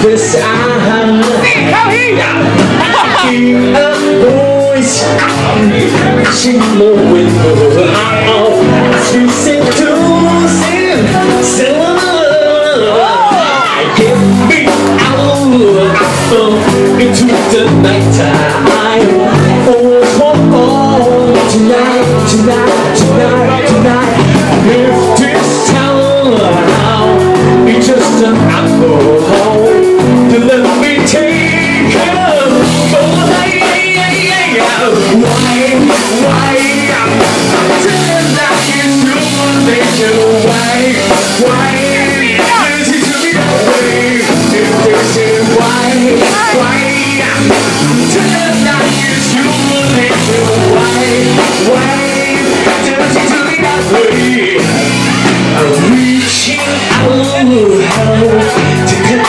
Cause I'm in a voice She moving I'm choosing to I give me out into the night time Oh, oh, oh, tonight, tonight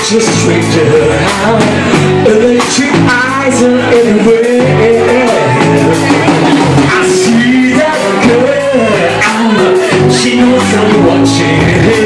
just drifted out Electric eyes are everywhere. I see that girl She knows I'm watching.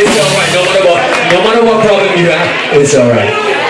It's alright, no matter what, no matter what problem you have, it's alright.